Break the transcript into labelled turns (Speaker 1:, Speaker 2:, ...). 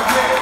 Speaker 1: yeah.